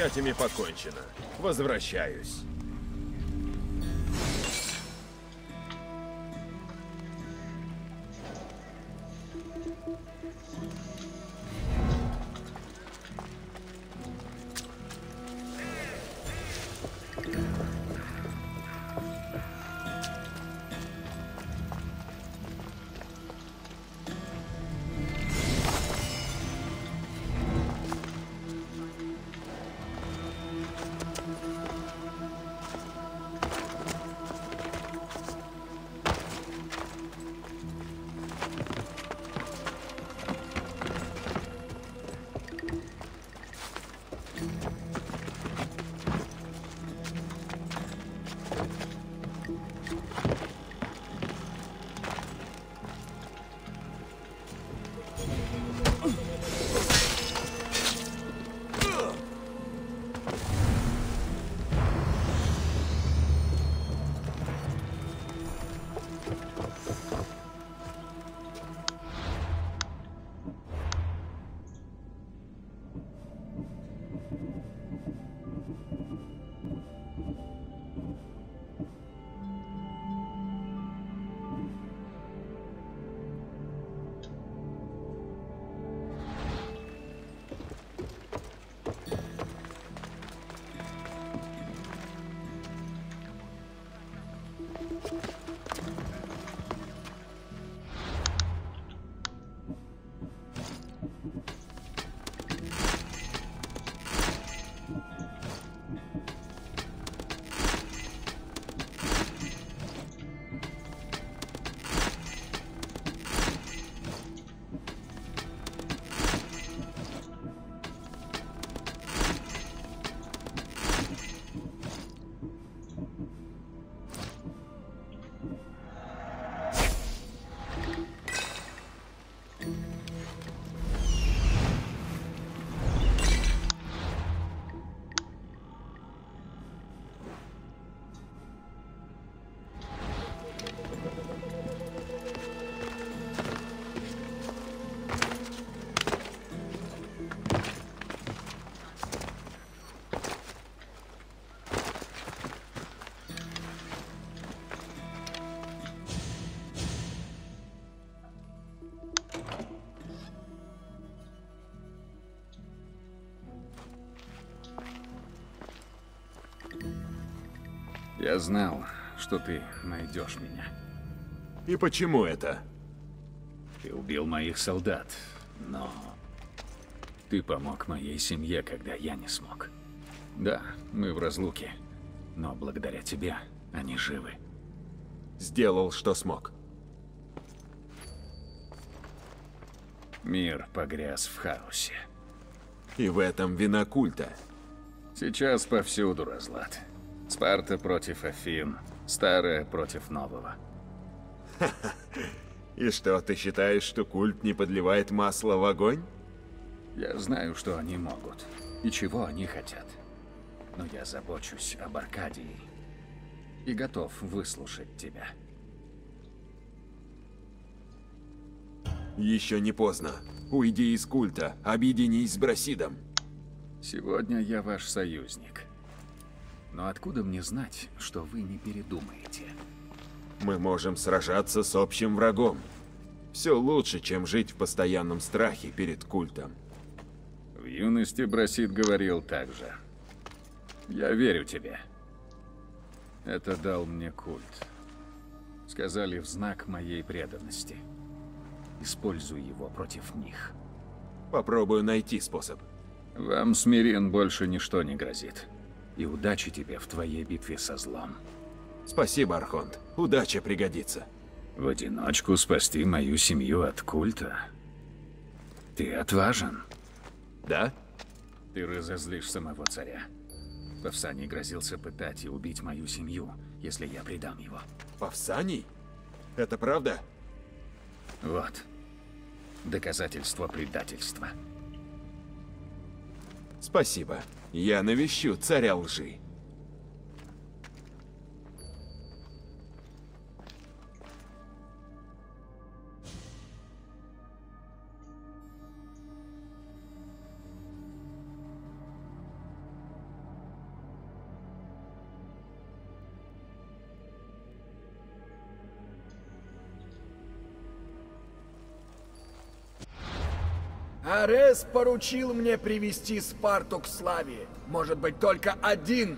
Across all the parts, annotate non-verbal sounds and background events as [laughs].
печатями покончено. Возвращаюсь. Знал, что ты найдешь меня. И почему это? Ты убил моих солдат, но... Ты помог моей семье, когда я не смог. Да, мы в разлуке, но благодаря тебе они живы. Сделал, что смог. Мир погряз в хаосе. И в этом вина культа. Сейчас повсюду разлад. Спарта против Афин, старое против нового. [laughs] И что, ты считаешь, что культ не подливает масло в огонь? Я знаю, что они могут и чего они хотят. Но я забочусь об Аркадии и готов выслушать тебя. Еще не поздно. Уйди из культа, объединись с Брасидом. Сегодня я ваш союзник. Но откуда мне знать, что вы не передумаете? Мы можем сражаться с общим врагом. Все лучше, чем жить в постоянном страхе перед культом. В юности Брасид говорил так же. Я верю тебе. Это дал мне культ. Сказали в знак моей преданности. Используй его против них. Попробую найти способ. Вам, Смирин, больше ничто не грозит. И удачи тебе в твоей битве со злом. Спасибо, Архонт. Удача пригодится. В одиночку спасти мою семью от культа? Ты отважен. Да? Ты разозлишь самого царя. Павсаний грозился пытать и убить мою семью, если я предам его. Павсаний? Это правда? Вот. Доказательство предательства. Спасибо. Я навещу царя лжи. Арес поручил мне привести Спарту к славе. Может быть, только один.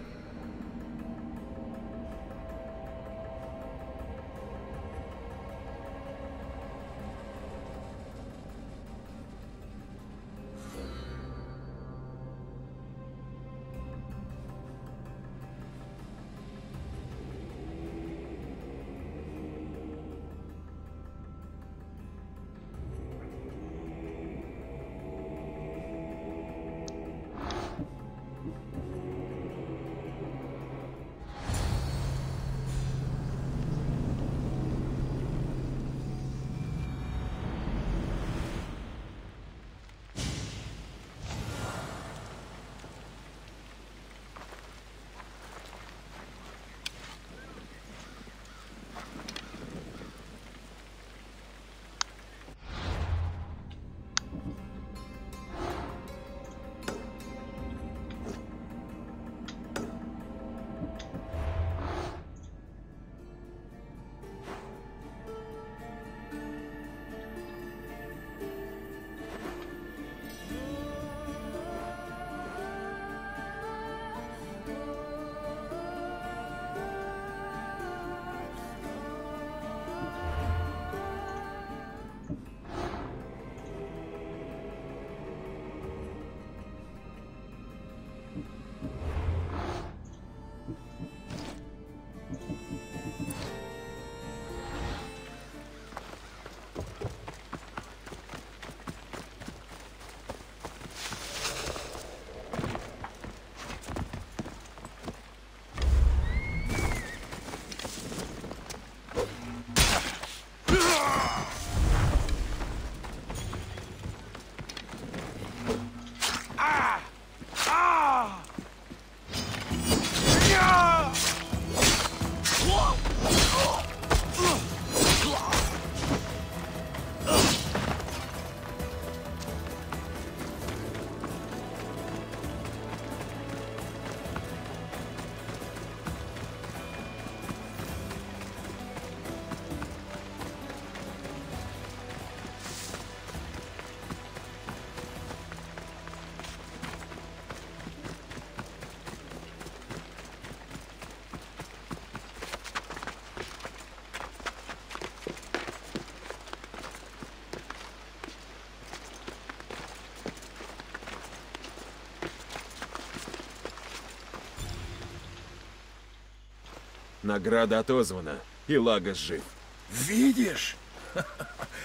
Награда отозвана, и Лагос жив. Видишь? [laughs]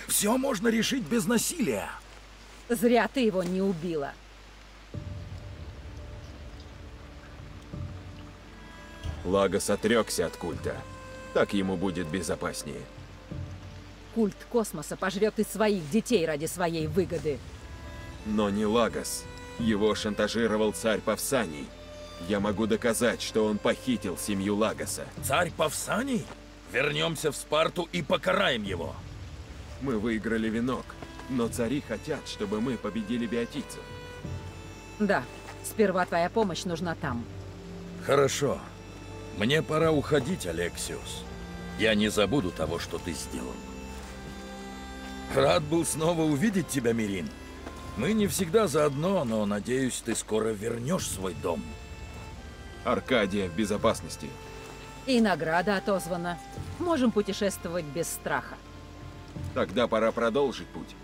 Все можно решить без насилия. Зря ты его не убила. Лагос отрекся от культа. Так ему будет безопаснее. Культ космоса пожрет и своих детей ради своей выгоды. Но не Лагос. Его шантажировал царь Павсаний. Я могу доказать, что он похитил семью Лагоса. Царь Павсаний? Вернемся в Спарту и покараем его. Мы выиграли венок, но цари хотят, чтобы мы победили биотийцев. Да, сперва твоя помощь нужна там. Хорошо. Мне пора уходить, Алексиус. Я не забуду того, что ты сделал. Рад был снова увидеть тебя, Мирин. Мы не всегда заодно, но, надеюсь, ты скоро вернешь свой дом. Аркадия в безопасности. И награда отозвана. Можем путешествовать без страха. Тогда пора продолжить путь.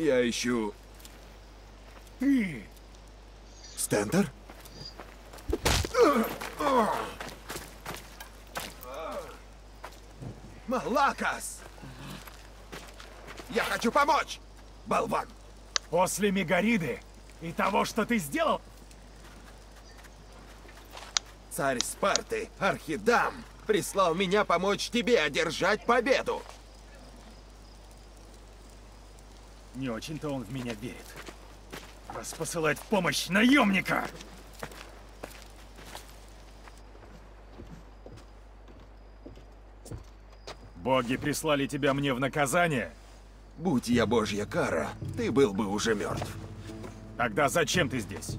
Я ищу... Стендер? Малакас! Я хочу помочь! Болван! После Мегариды и того, что ты сделал, Царь Спарты, Архидам, прислал меня помочь тебе одержать победу. Очень-то он в меня верит. Раз посылать в помощь наемника! Боги прислали тебя мне в наказание? Будь я божья кара, ты был бы уже мертв. Тогда зачем ты здесь?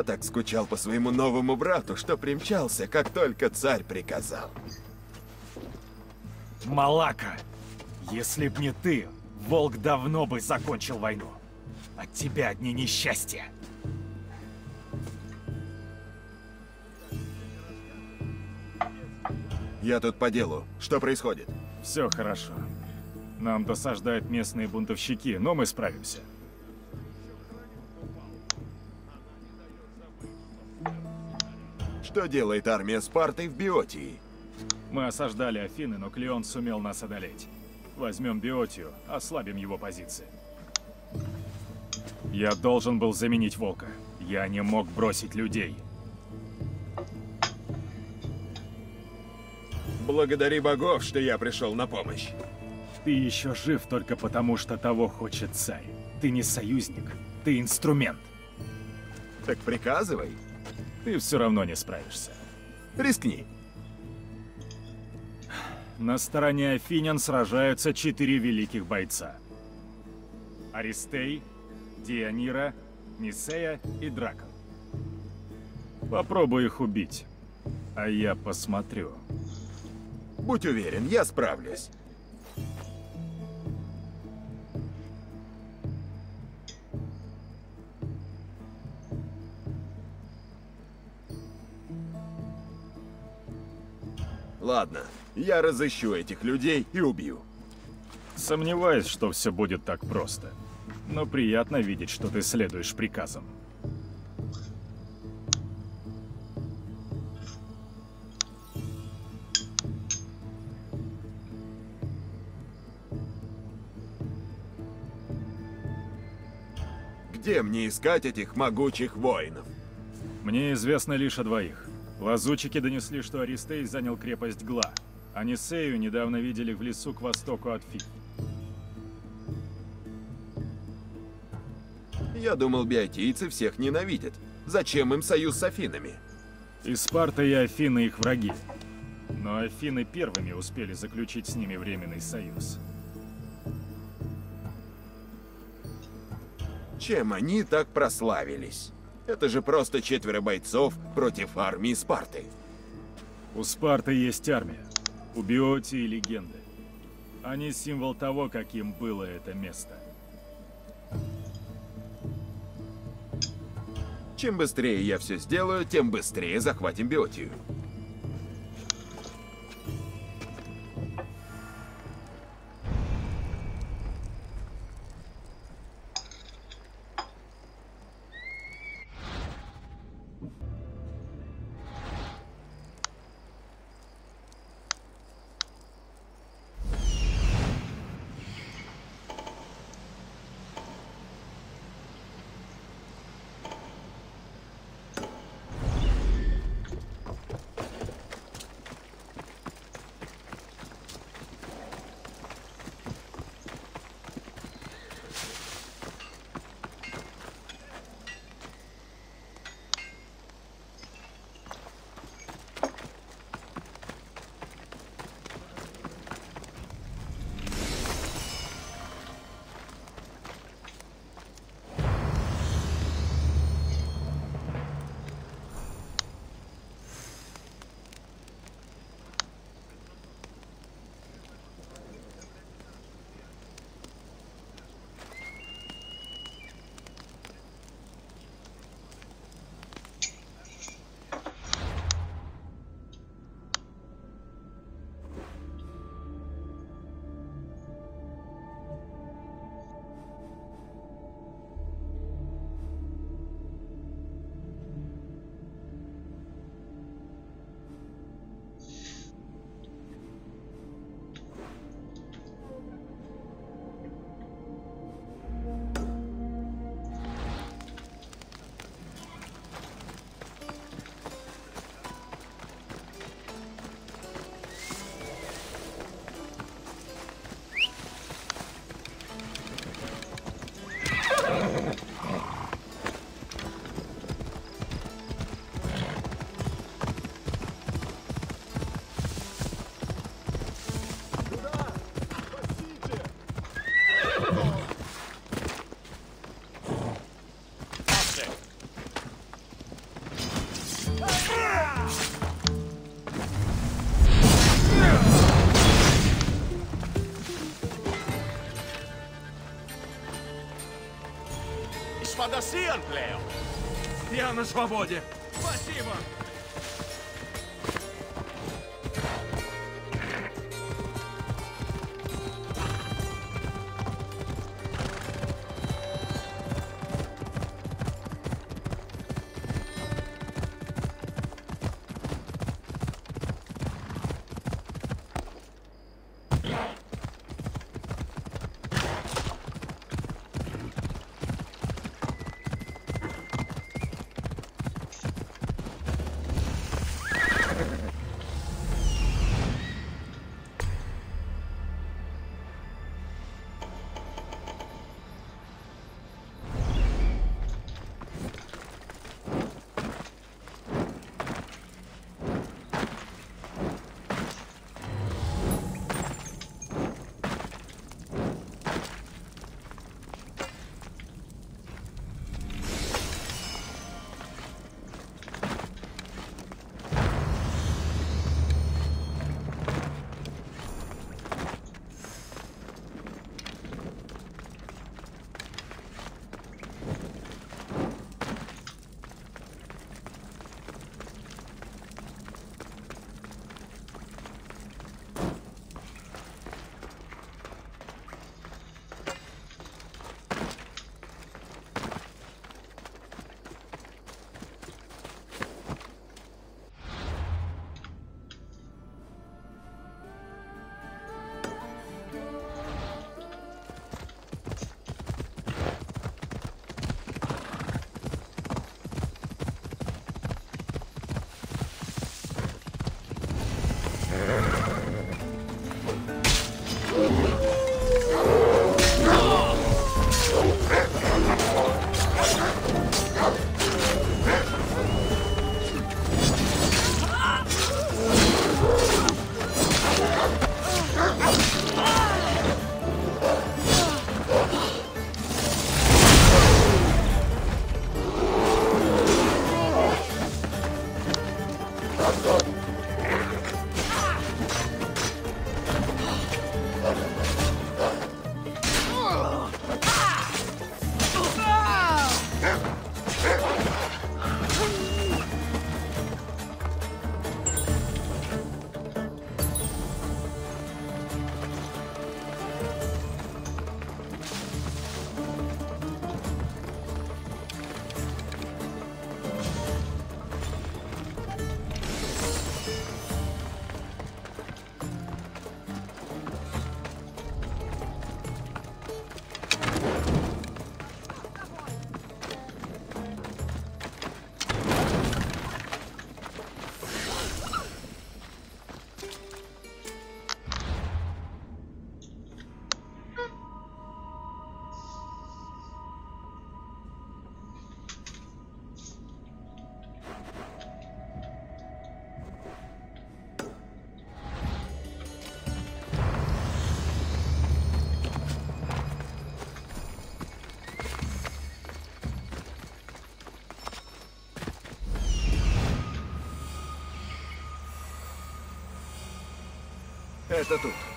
Я так скучал по своему новому брату, что примчался, как только царь приказал. Малака! Если б не ты, Волк давно бы закончил войну. От тебя одни несчастья. Я тут по делу. Что происходит? Все хорошо. Нам досаждают местные бунтовщики, но мы справимся. Что делает армия Спарты в Биотии? Мы осаждали Афины, но Клеон сумел нас одолеть. Возьмем Биотию, ослабим его позиции. Я должен был заменить Волка. Я не мог бросить людей. Благодари богов, что я пришел на помощь. Ты еще жив только потому, что того хочет царь. Ты не союзник, ты инструмент. Так приказывай. Ты все равно не справишься. Рискни. На стороне Афинян сражаются четыре великих бойца. Аристей, Дионира, Нисея и Дракон. Попробуй их убить, а я посмотрю. Будь уверен, я справлюсь. Ладно, я разыщу этих людей и убью. Сомневаюсь, что все будет так просто. Но приятно видеть, что ты следуешь приказам. Где мне искать этих могучих воинов? Мне известно лишь о двоих. Лазутчики донесли, что Аристей занял крепость Гла. А Нисею недавно видели в лесу к востоку от Фи. Я думал, биотийцы всех ненавидят. Зачем им союз с Афинами? И Спарта, и Афины их враги. Но Афины первыми успели заключить с ними временный союз. Чем они так прославились? Это же просто четверо бойцов против армии Спарты. У Спарты есть армия. У Биотии легенды. Они символ того, каким было это место. Чем быстрее я все сделаю, тем быстрее захватим Биотию. Я на свободе! Спасибо! Это тут.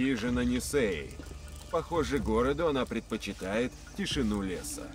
Хижина Нисеи. Похоже, городу она предпочитает тишину леса.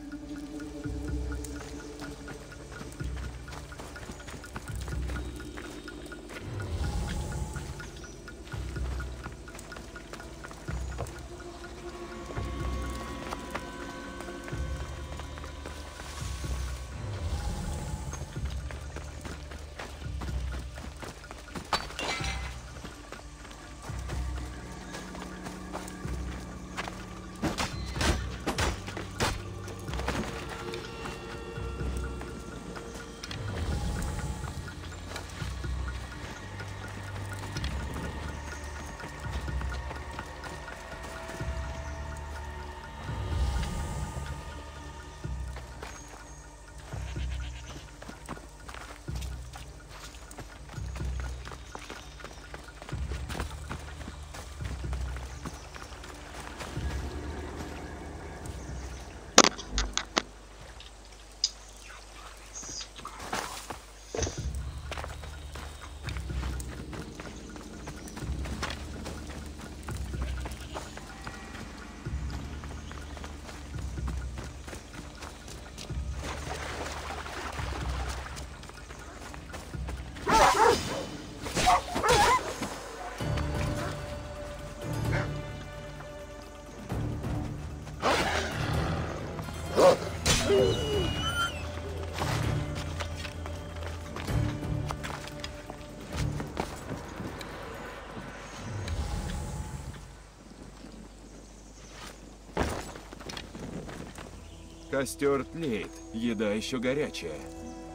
Костер тлеет, еда еще горячая.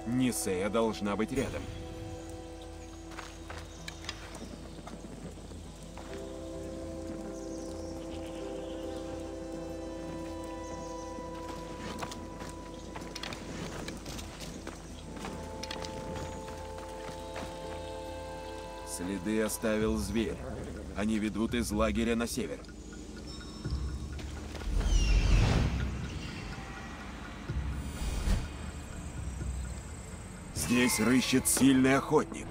Нисея должна быть рядом. Следы оставил зверь. Они ведут из лагеря на север. Здесь рыщет сильный охотник.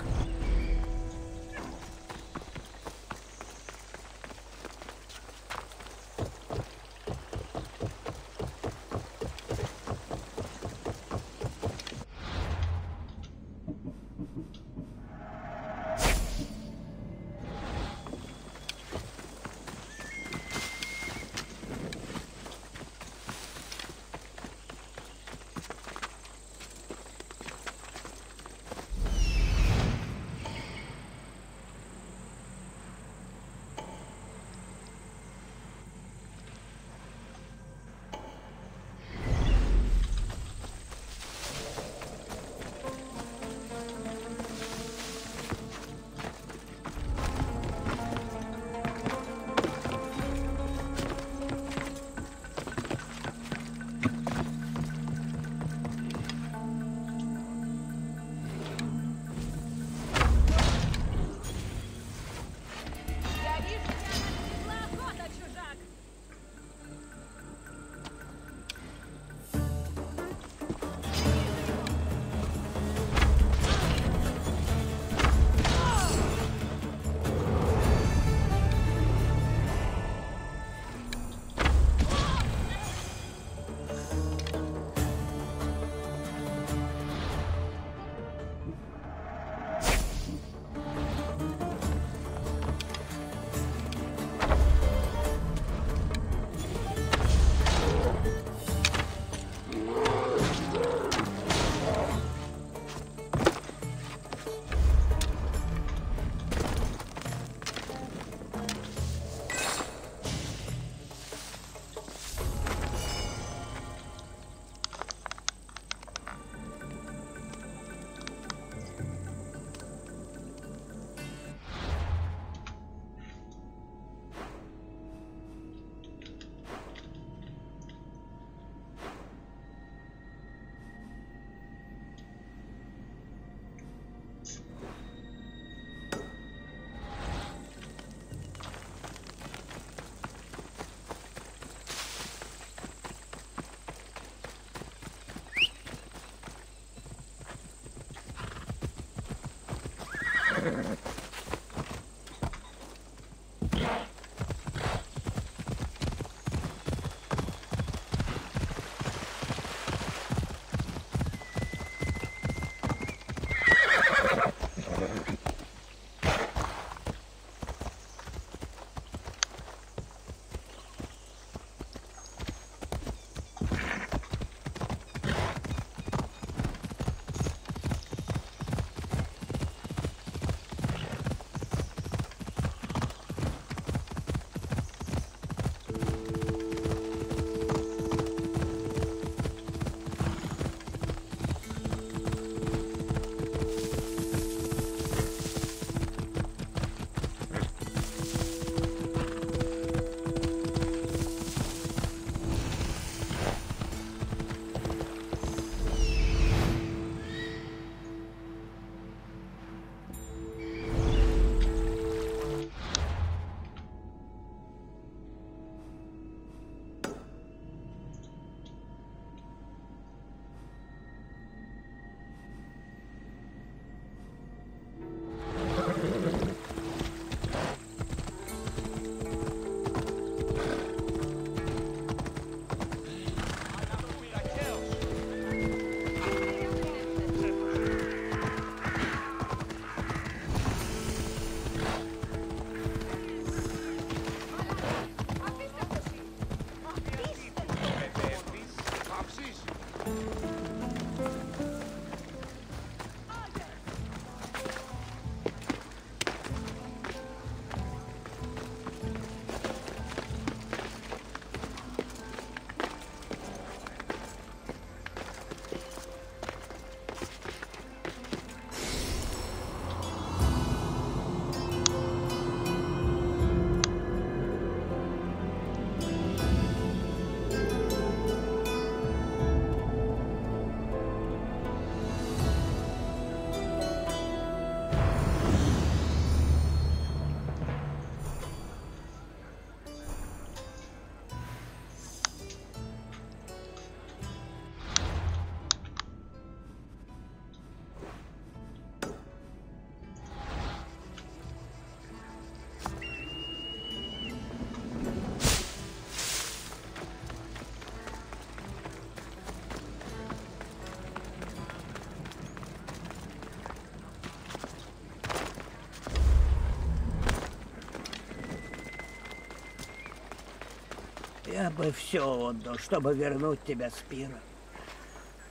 Я бы все отдал, чтобы вернуть тебя, Спира.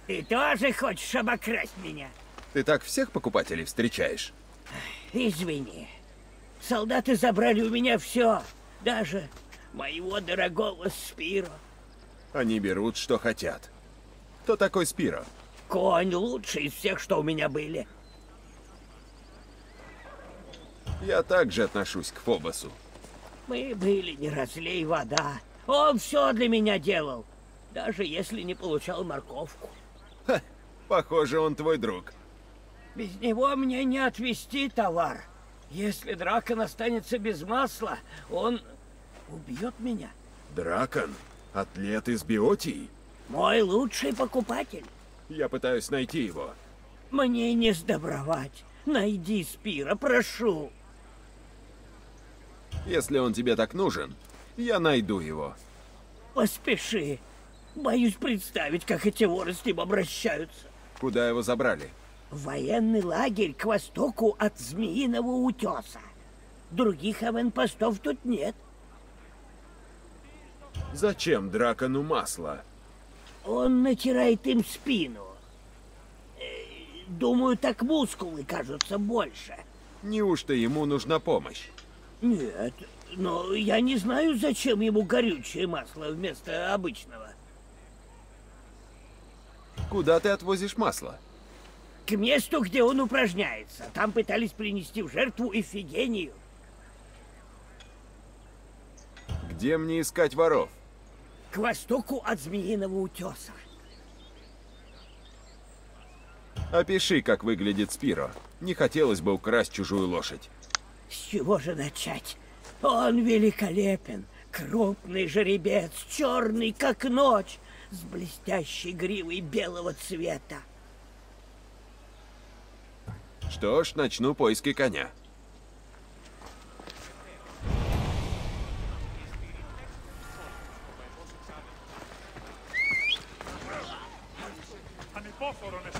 Ты тоже хочешь обокрасть меня? Ты так всех покупателей встречаешь? Извини. Солдаты забрали у меня все, даже моего дорогого Спиро. Они берут, что хотят. Кто такой Спиро? Конь лучший из всех, что у меня были. Я также отношусь к Фобосу. Мы были не разлей вода. Он все для меня делал, даже если не получал морковку. Похоже, он твой друг. Без него мне не отвезти товар. Если Дракон останется без масла, он убьет меня. Дракон? Атлет из Биотии? Мой лучший покупатель. Я пытаюсь найти его. Мне не сдобровать. Найди Спира, прошу. Если он тебе так нужен, я найду его. Поспеши. Боюсь представить, как эти воры с ним обращаются. Куда его забрали? В военный лагерь к востоку от Змеиного утеса. Других аванпостов тут нет. Зачем дракону масло? Он натирает им спину. Э, Думаю, так мускулы кажутся больше. Неужто ему нужна помощь? Нет, но я не знаю, зачем ему горючее масло вместо обычного. Куда ты отвозишь масло? К месту, где он упражняется. Там пытались принести в жертву Эфигению. Где мне искать воров? К востоку от Змеиного утеса. Опиши, как выглядит Спиро. Не хотелось бы украсть чужую лошадь. С чего же начать? Он великолепен. Крупный жеребец, черный, как ночь, с блестящей гривой белого цвета. Что ж, начну поиски коня. A